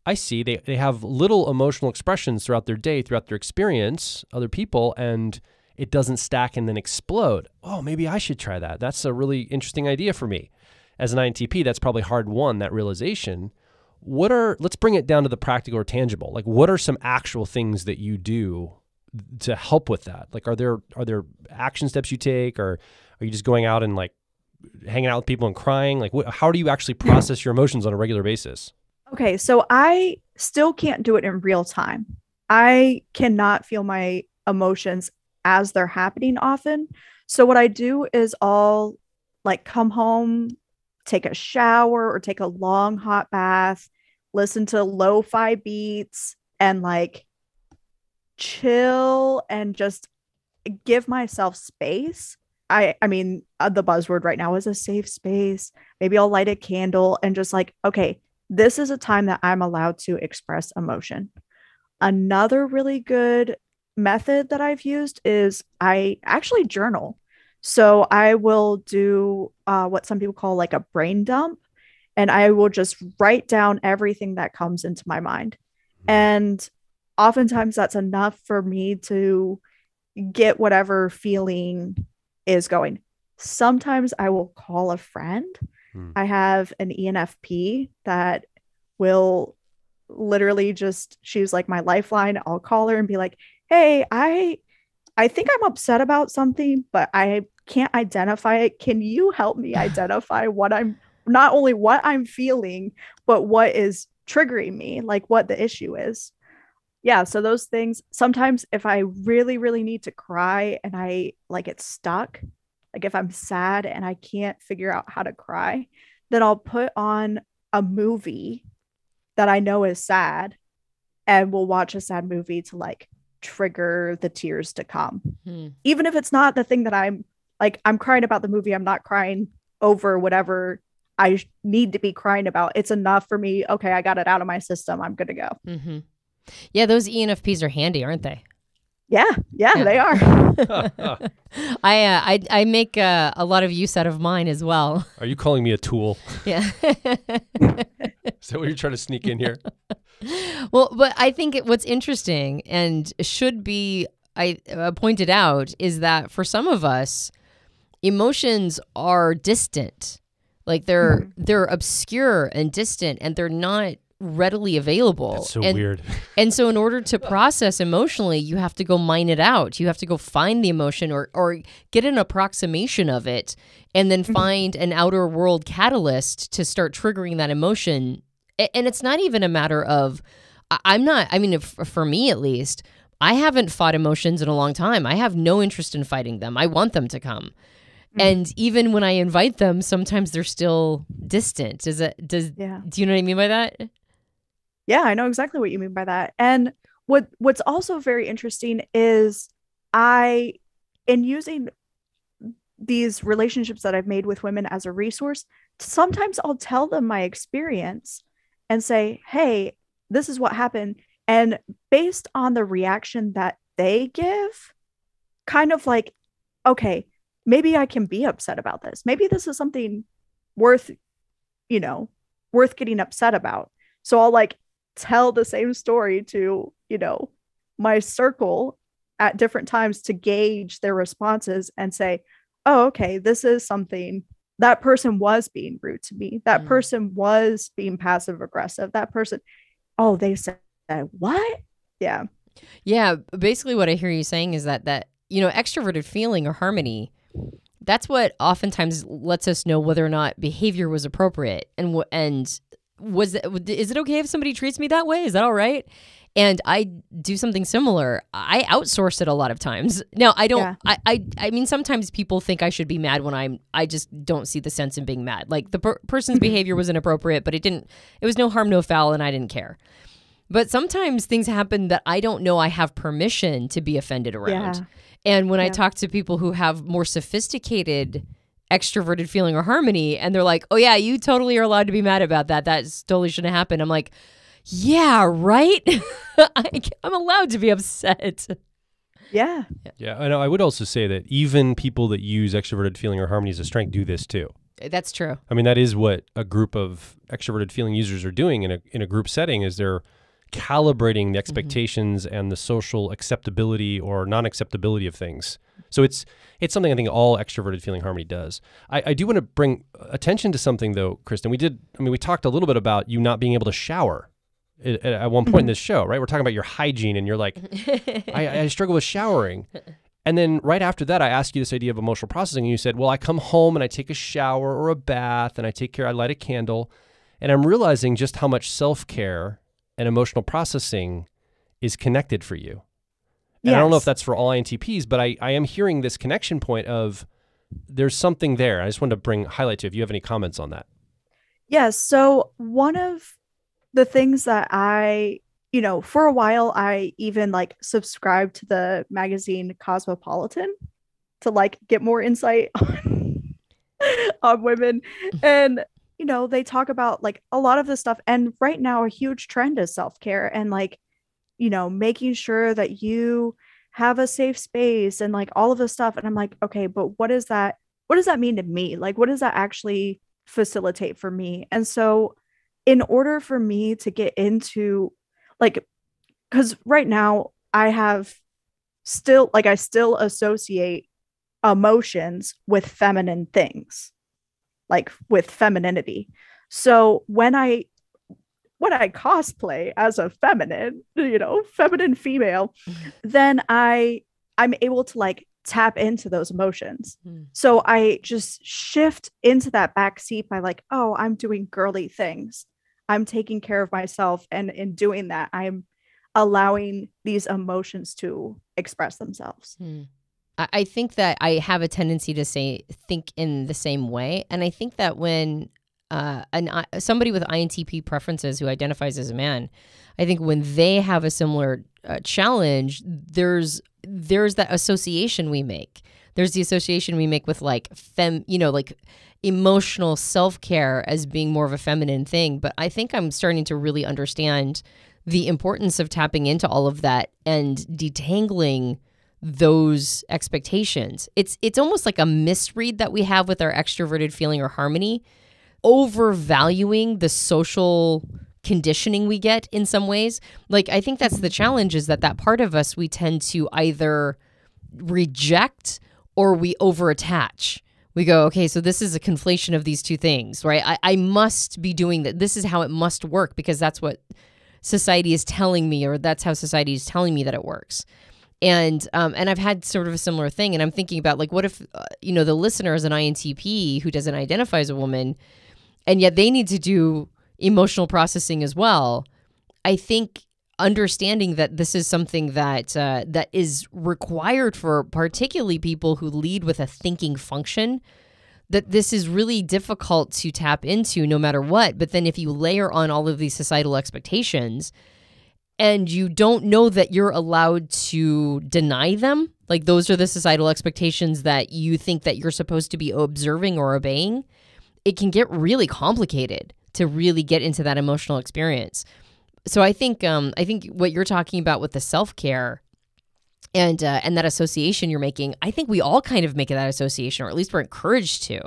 [SPEAKER 1] I see. They they have little emotional expressions throughout their day, throughout their experience, other people and it doesn't stack and then explode. Oh, maybe I should try that. That's a really interesting idea for me. As an INTP, that's probably hard won that realization what are let's bring it down to the practical or tangible. Like what are some actual things that you do to help with that? Like are there are there action steps you take or are you just going out and like hanging out with people and crying? Like how do you actually process your emotions on a regular basis?
[SPEAKER 3] Okay, so I still can't do it in real time. I cannot feel my emotions as they're happening often. So what I do is I'll like come home, take a shower or take a long hot bath, listen to lo-fi beats and like chill and just give myself space. I I mean uh, the buzzword right now is a safe space. Maybe I'll light a candle and just like okay, this is a time that I'm allowed to express emotion. Another really good method that I've used is I actually journal. So I will do uh, what some people call like a brain dump, and I will just write down everything that comes into my mind. And oftentimes that's enough for me to get whatever feeling is going. Sometimes I will call a friend. Hmm. I have an ENFP that will literally just she's like my lifeline. I'll call her and be like, "Hey, I I think I'm upset about something, but I can't identify it. Can you help me identify what I'm not only what I'm feeling, but what is triggering me, like what the issue is?" Yeah, so those things sometimes if I really really need to cry and I like it's stuck, like if I'm sad and I can't figure out how to cry, then I'll put on a movie that I know is sad and we'll watch a sad movie to like trigger the tears to come. Hmm. Even if it's not the thing that I'm like, I'm crying about the movie, I'm not crying over whatever I need to be crying about. It's enough for me. Okay, I got it out of my system. I'm good to go.
[SPEAKER 2] Mm-hmm. Yeah, those ENFPs are handy, aren't they?
[SPEAKER 3] Yeah, yeah, yeah. they are.
[SPEAKER 2] I, uh, I I make uh, a lot of use out of mine as well.
[SPEAKER 1] Are you calling me a tool?
[SPEAKER 2] Yeah.
[SPEAKER 1] Is that what you're trying to sneak in here?
[SPEAKER 2] well, but I think it, what's interesting and should be I uh, pointed out is that for some of us, emotions are distant. Like they're mm-hmm. they're obscure and distant, and they're not readily available.
[SPEAKER 1] That's so
[SPEAKER 2] and,
[SPEAKER 1] weird.
[SPEAKER 2] and so in order to process emotionally, you have to go mine it out. You have to go find the emotion or or get an approximation of it and then mm-hmm. find an outer world catalyst to start triggering that emotion. And it's not even a matter of I'm not I mean if, for me at least, I haven't fought emotions in a long time. I have no interest in fighting them. I want them to come. Mm. And even when I invite them, sometimes they're still distant. Does it does yeah. do you know what I mean by that?
[SPEAKER 3] Yeah, I know exactly what you mean by that. And what what's also very interesting is I in using these relationships that I've made with women as a resource, sometimes I'll tell them my experience and say, "Hey, this is what happened." And based on the reaction that they give, kind of like, okay, maybe I can be upset about this. Maybe this is something worth, you know, worth getting upset about. So I'll like tell the same story to, you know, my circle at different times to gauge their responses and say, oh, okay, this is something that person was being rude to me. That mm. person was being passive aggressive. That person, oh, they said what? Yeah.
[SPEAKER 2] Yeah. Basically, what I hear you saying is that, that, you know, extroverted feeling or harmony, that's what oftentimes lets us know whether or not behavior was appropriate and, and was it, is it okay if somebody treats me that way? Is that all right? And I do something similar. I outsource it a lot of times. Now I don't. Yeah. I, I I mean sometimes people think I should be mad when I'm. I just don't see the sense in being mad. Like the per- person's behavior was inappropriate, but it didn't. It was no harm, no foul, and I didn't care. But sometimes things happen that I don't know I have permission to be offended around. Yeah. And when yeah. I talk to people who have more sophisticated extroverted feeling or harmony and they're like oh yeah you totally are allowed to be mad about that. That totally shouldn't happen i'm like yeah right? I, i'm allowed to be upset.
[SPEAKER 3] Yeah.
[SPEAKER 1] Yeah. I know i would also say that even people that use extroverted feeling or harmony as a strength do this too.
[SPEAKER 2] Eh, that's true.
[SPEAKER 1] I mean that is what a group of extroverted feeling users are doing in a in a group setting is they're calibrating
[SPEAKER 2] Mm-hmm.
[SPEAKER 1] the expectations and the social acceptability or non-acceptability of things. So it's it's something I think all extroverted feeling harmony does. I, I do want to bring attention to something though, Kristen. We did. I mean, we talked a little bit about you not being able to shower at, at one point in this show, right? We're talking about your hygiene, and you're like, I, I struggle with showering. And then right after that, I asked you this idea of emotional processing, and you said, "Well, I come home and I take a shower or a bath, and I take care. I light a candle, and I'm realizing just how much self care and emotional processing is connected for you." And I don't know if that's for all INTPs, but I, I am hearing this connection point of there's something there. I just wanted to bring highlight to if you have any comments on that.
[SPEAKER 3] Yes. So one of the things that I, you know, for a while, I even like subscribed to the magazine Cosmopolitan to like get more insight on, on women. And, you know, they talk about like a lot of this stuff. And right now, a huge trend is self care and like, you know, making sure that you have a safe space and like all of this stuff. And I'm like, okay, but what is that? What does that mean to me? Like, what does that actually facilitate for me? And so, in order for me to get into like, because right now I have still, like, I still associate emotions with feminine things, like with femininity. So, when I when I cosplay as a feminine, you know, feminine female, then I I'm able to like tap into those emotions.
[SPEAKER 2] Hmm.
[SPEAKER 3] So I just shift into that back seat by like, oh, I'm doing girly things. I'm taking care of myself and in doing that, I'm allowing these emotions to express themselves.
[SPEAKER 2] Hmm. I think that I have a tendency to say think in the same way, and I think that when uh, an somebody with INTP preferences who identifies as a man, I think when they have a similar uh, challenge, there's there's that association we make. There's the association we make with like fem, you know, like emotional self care as being more of a feminine thing. But I think I'm starting to really understand the importance of tapping into all of that and detangling those expectations. It's it's almost like a misread that we have with our extroverted feeling or harmony, overvaluing the social conditioning we get in some ways. Like I think that's the challenge is that that part of us we tend to either reject or we overattach. We go, okay, so this is a conflation of these two things, right? I, I must be doing that. This is how it must work because that's what society is telling me, or that's how society is telling me that it works. And um, and I've had sort of a similar thing, and I'm thinking about like, what if uh, you know the listener is an INTP who doesn't identify as a woman, and yet they need to do emotional processing as well. I think understanding that this is something that uh, that is required for particularly people who lead with a thinking function that this is really difficult to tap into no matter what but then if you layer on all of these societal expectations and you don't know that you're allowed to deny them like those are the societal expectations that you think that you're supposed to be observing or obeying it can get really complicated to really get into that emotional experience so I think um, I think what you're talking about with the self care and uh, and that association you're making, I think we all kind of make that association, or at least we're encouraged to.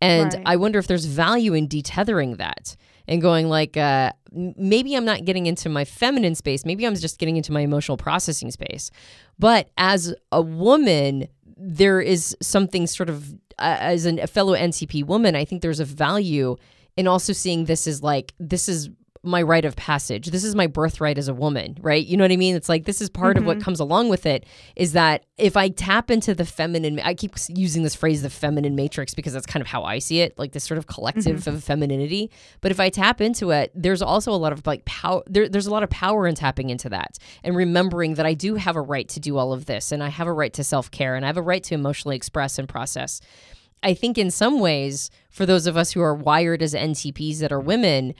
[SPEAKER 2] And
[SPEAKER 3] Right.
[SPEAKER 2] I wonder if there's value in detethering that and going like, uh, maybe I'm not getting into my feminine space. Maybe I'm just getting into my emotional processing space. But as a woman, there is something sort of uh, as an, a fellow NTP woman, I think there's a value in also seeing this as like this is my rite of passage. This is my birthright as a woman, right? You know what I mean? It's like this is part of what mm-hmm. comes along with it is that if I tap into the feminine, I keep using this phrase, the feminine matrix, because that's kind of how I see it, like this sort of collective mm-hmm. of femininity. But if I tap into it, there's also a lot of like power, there, there's a lot of power in tapping into that and remembering that I do have a right to do all of this and I have a right to self care and I have a right to emotionally express and process. I think in some ways, for those of us who are wired as NTPs that are women,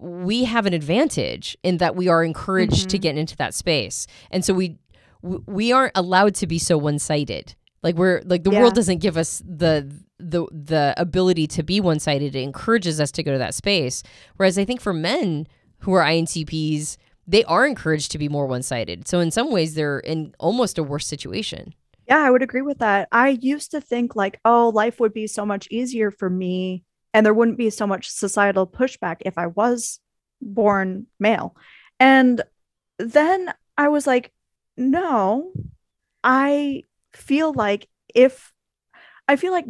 [SPEAKER 2] we have an advantage in that we are encouraged to mm-hmm. get into that space, and so we we aren't allowed to be so one sided. Like we're like the
[SPEAKER 3] Yeah.
[SPEAKER 2] world doesn't give us the the the ability to be one sided. It encourages us to go to that space. Whereas I think for men who are INTPs, they are encouraged to be more one sided. So in some ways, they're in almost a worse situation.
[SPEAKER 3] Yeah, I would agree with that. I used to think like, oh, life would be so much easier for me and there wouldn't be so much societal pushback if I was born male. And then I was like, no, I feel like if I feel like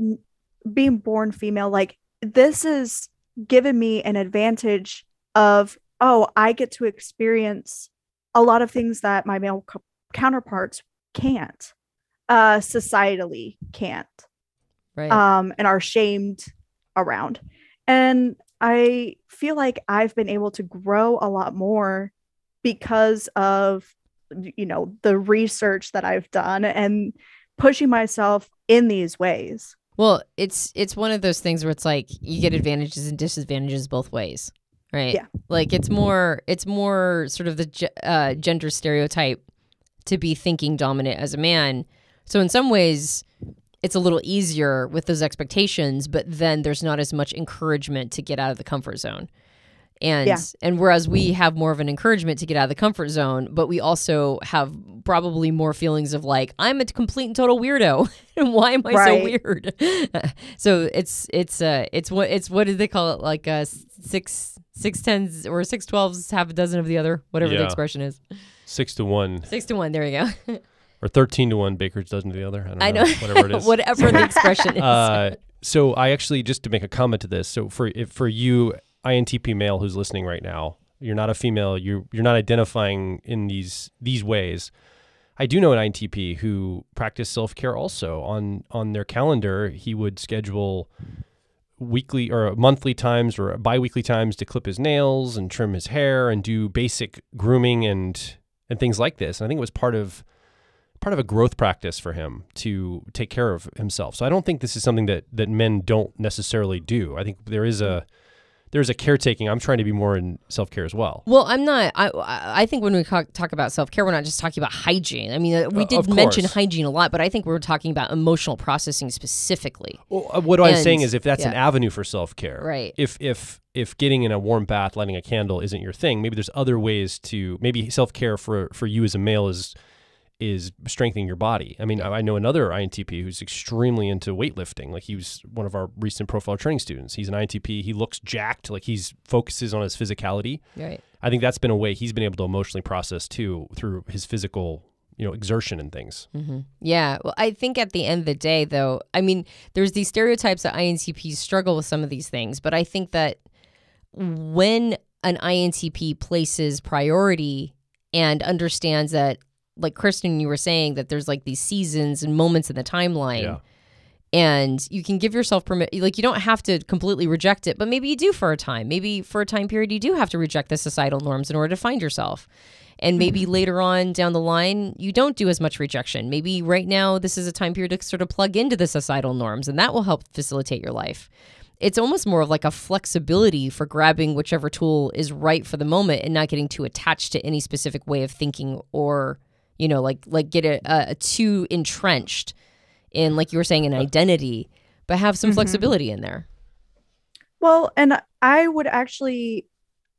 [SPEAKER 3] being born female, like this is given me an advantage of, oh, I get to experience a lot of things that my male co- counterparts can't, uh, societally can't,
[SPEAKER 2] Right.
[SPEAKER 3] um, and are shamed around. And I feel like I've been able to grow a lot more because of, you know, the research that I've done and pushing myself in these ways.
[SPEAKER 2] Well, it's it's one of those things where it's like you get advantages and disadvantages both ways, right?
[SPEAKER 3] Yeah.
[SPEAKER 2] Like it's more it's more sort of the uh, gender stereotype to be thinking dominant as a man. So in some ways, it's a little easier with those expectations, but then there's not as much encouragement to get out of the comfort zone. And
[SPEAKER 3] Yeah.
[SPEAKER 2] and whereas we have more of an encouragement to get out of the comfort zone, but we also have probably more feelings of like I'm a complete and total weirdo, and why am I so weird? so it's it's uh it's what it's what do they call it? Like uh six six tens or six twelves half a dozen of the other whatever the expression is.
[SPEAKER 1] Six to one.
[SPEAKER 2] Six to one. There you go
[SPEAKER 1] or thirteen to one. Baker's dozen to the other. I don't
[SPEAKER 2] I
[SPEAKER 1] know.
[SPEAKER 2] know
[SPEAKER 1] Whatever it is.
[SPEAKER 2] whatever the expression is
[SPEAKER 1] uh, so I actually just to make a comment to this. So for if for you INTP male who's listening right now, you're not a female. You you're not identifying in these these ways. I do know an INTP who practiced self care also on on their calendar. He would schedule weekly or monthly times or biweekly times to clip his nails and trim his hair and do basic grooming and and things like this. And I think it was part of part of a growth practice for him to take care of himself. So I don't think this is something that that men don't necessarily do. I think there is a there's a caretaking. I'm trying to be more in self care as well.
[SPEAKER 2] Well, I'm not. I I think when we talk, talk about self care, we're not just talking about hygiene. I mean, uh, we
[SPEAKER 1] Uh,
[SPEAKER 2] did
[SPEAKER 1] of
[SPEAKER 2] mention hygiene a lot, but I think we're talking about emotional processing specifically.
[SPEAKER 1] Well, uh, what I'm saying is, if that's an avenue for self care,
[SPEAKER 2] Right.
[SPEAKER 1] If if if getting in a warm bath, lighting a candle isn't your thing, maybe there's other ways to maybe self care for for you as a male is is strengthening your body. I mean, I I know another INTP who's extremely into weightlifting. Like he was one of our recent Profiler Training students. He's an INTP. He looks jacked. Like he's focuses on his physicality.
[SPEAKER 2] Right.
[SPEAKER 1] I think that's been a way he's been able to emotionally process too through his physical, you know, exertion and things.
[SPEAKER 2] hmm Yeah. Well, I think at the end of the day, though, I mean, there's these stereotypes that INTPs struggle with some of these things, but I think that when an INTP places priority and understands that, like Kristen, you were saying that there's like these seasons and moments in the timeline.
[SPEAKER 1] Yeah.
[SPEAKER 2] And you can give yourself permit, like you don't have to completely reject it, but maybe you do for a time. Maybe for a time period, you do have to reject the societal norms in order to find yourself. And maybe mm-hmm. later on down the line, you don't do as much rejection. Maybe right now, this is a time period to sort of plug into the societal norms, and that will help facilitate your life. It's almost more of like a flexibility for grabbing whichever tool is right for the moment and not getting too attached to any specific way of thinking or, you know, like like get a, a, a too entrenched in, like you were saying, an identity, but have some
[SPEAKER 3] Mhm.
[SPEAKER 2] flexibility in there.
[SPEAKER 3] Well, and I would actually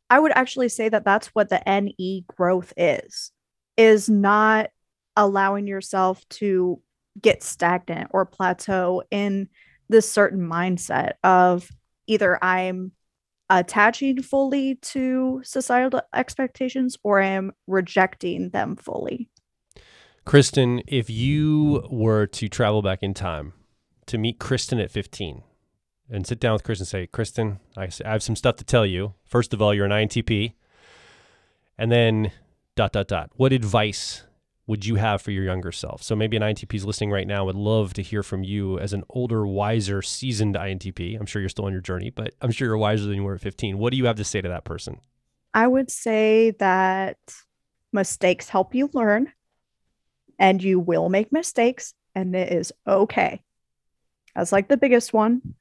[SPEAKER 3] I would actually say that that's what the NE growth is is not allowing yourself to get stagnant or plateau in this certain mindset of either I'm attaching fully to societal expectations or I'm rejecting them fully.
[SPEAKER 1] Kristen, if you were to travel back in time to meet Kristen at 15 and sit down with Kristen and say, Kristen, I have some stuff to tell you. First of all, you're an INTP. And then dot, dot, dot. What advice would you have for your younger self? So maybe an INTP is listening right now, would love to hear from you as an older, wiser, seasoned INTP. I'm sure you're still on your journey, but I'm sure you're wiser than you were at 15. What do you have to say to that person?
[SPEAKER 3] I would say that mistakes help you learn and you will make mistakes and it is okay. That's like the biggest one.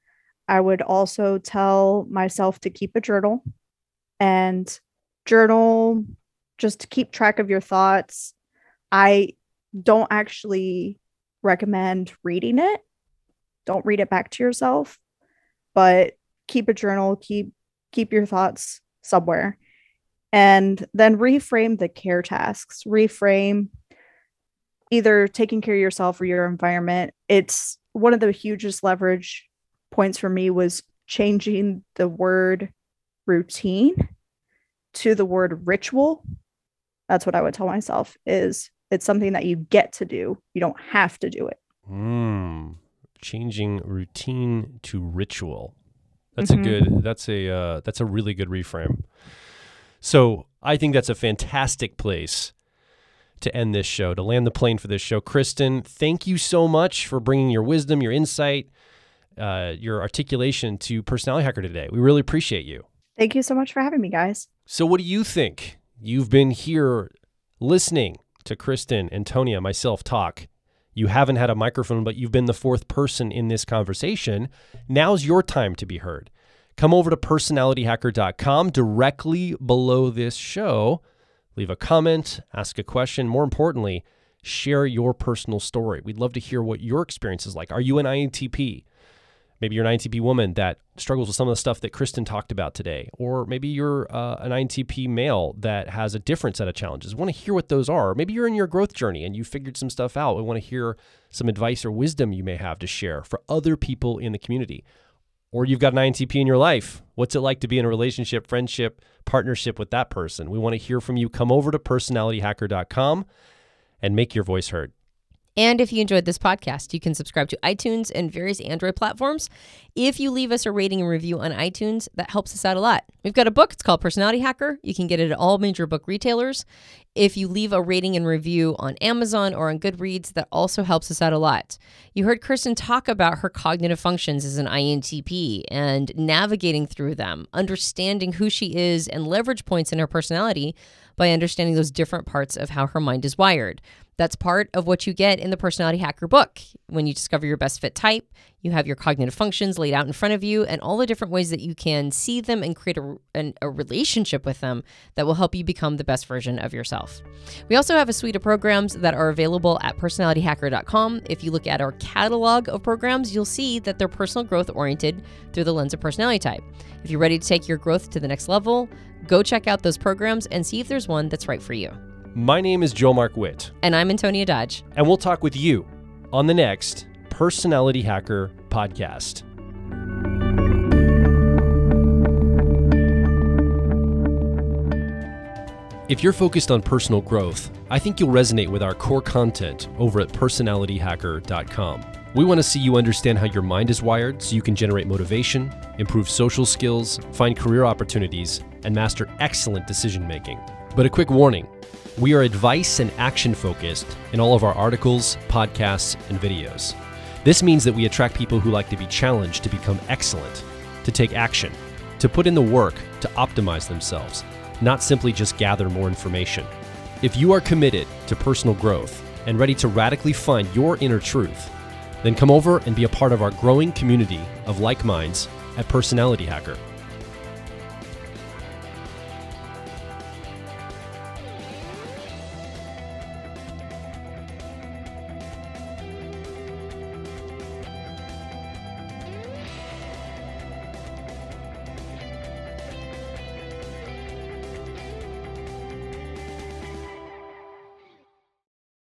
[SPEAKER 3] I would also tell myself to keep a journal and journal just to keep track of your thoughts. I don't actually recommend reading it. Don't read it back to yourself, but keep a journal, keep keep your thoughts somewhere and then reframe the care tasks reframe either taking care of yourself or your environment it's one of the hugest leverage points for me was changing the word routine to the word ritual That's what I would tell myself is it's something that you get to do. You don't have to do it.
[SPEAKER 1] Mm, changing routine to ritual. That's
[SPEAKER 3] Mhm.
[SPEAKER 1] a good. That's a uh, that's a really good reframe. So I think that's a fantastic place to end this show, to land the plane for this show. Kristen, thank you so much for bringing your wisdom, your insight, uh, your articulation to Personality Hacker today. We really appreciate you.
[SPEAKER 3] Thank you so much for having me, guys.
[SPEAKER 1] So, what do you think? You've been here listening to Kristen, and Antonia, myself talk. You haven't had a microphone, but you've been the fourth person in this conversation. Now's your time to be heard. Come over to personalityhacker.com directly below this show. Leave a comment, ask a question. More importantly, share your personal story. We'd love to hear what your experience is like. Are you an INTP? Maybe you're an INTP woman that struggles with some of the stuff that Kristen talked about today. Or maybe you're uh, an INTP male that has a different set of challenges. We want to hear what those are. Maybe you're in your growth journey and you figured some stuff out. We want to hear some advice or wisdom you may have to share for other people in the community. Or you've got an INTP in your life. What's it like to be in a relationship, friendship, partnership with that person? We want to hear from you. Come over to personalityhacker.com and make your voice heard.
[SPEAKER 2] And if you enjoyed this podcast, you can subscribe to iTunes and various Android platforms. If you leave us a rating and review on iTunes, that helps us out a lot. We've got a book, it's called Personality Hacker. You can get it at all major book retailers. If you leave a rating and review on Amazon or on Goodreads, that also helps us out a lot. You heard Kristen talk about her cognitive functions as an INTP and navigating through them, understanding who she is, and leverage points in her personality by understanding those different parts of how her mind is wired. That's part of what you get in the Personality Hacker book. When you discover your best fit type, you have your cognitive functions laid out in front of you and all the different ways that you can see them and create a, an, a relationship with them that will help you become the best version of yourself. We also have a suite of programs that are available at personalityhacker.com. If you look at our catalog of programs, you'll see that they're personal growth oriented through the lens of personality type. If you're ready to take your growth to the next level, go check out those programs and see if there's one that's right for you.
[SPEAKER 1] My name is Joel Mark Witt.
[SPEAKER 2] And I'm Antonia Dodge.
[SPEAKER 1] and we'll talk with you on the next Personality Hacker podcast. If you're focused on personal growth, I think you'll resonate with our core content over at personalityhacker.com. We want to see you understand how your mind is wired so you can generate motivation, improve social skills, find career opportunities, and master excellent decision making. But a quick warning we are advice and action focused in all of our articles, podcasts, and videos. This means that we attract people who like to be challenged to become excellent, to take action, to put in the work to optimize themselves, not simply just gather more information. If you are committed to personal growth and ready to radically find your inner truth, then come over and be a part of our growing community of like minds at Personality Hacker.